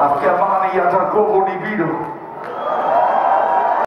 a chiamare Iacopo di